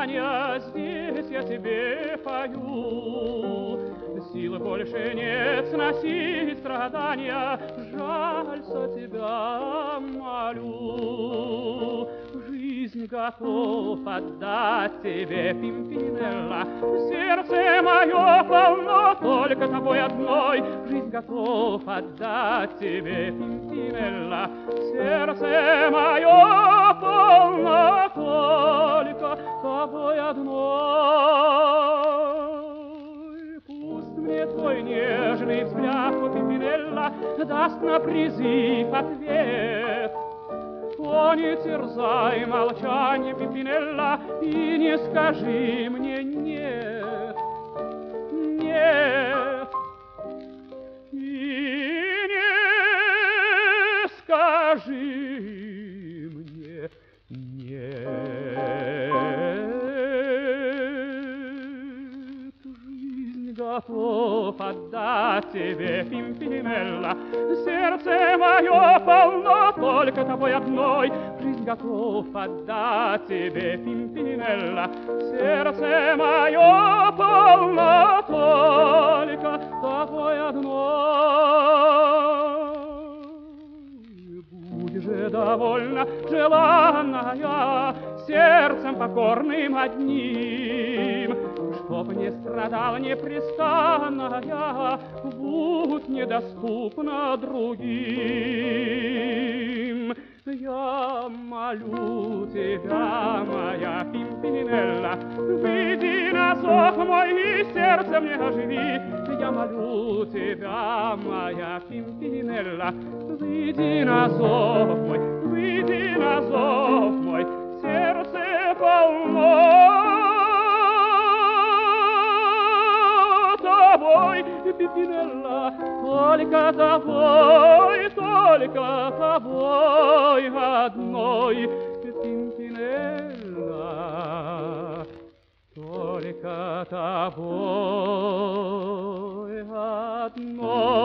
краю. Силы больше нет сносить страдания, Жалься тебя молю. Жизнь готов отдать тебе, Пимпинелла, Сердце мое полно только тобой одной. Жизнь готов отдать тебе, Пимпинелла, Сердце мое полно только твой нежный взгляд, о Пимпинелла, Даст на призыв ответ. О, не терзай молчание, Пимпинелла, И не скажи мне нет, нет. И не скажи отдать тебе, Пимпинелла, Сердце мое полно только тобой одной. Жизнь готов отдать тебе, Пимпинелла, Сердце мое полно только тобой одной. Будь же довольна, желанная, Сердцем покорным одним, Чтоб не страдала непрестанная, Будь недоступна другим. Я молю тебя, моя Пимпинелла, Выйди на зов мой и сердце мне оживи. Я молю тебя, моя Пимпинелла, Выйди на зов мой, выйди на зов тобой, Пимпинелла, только тобой, только тобой одной, Пимпинелла, только тобой одной.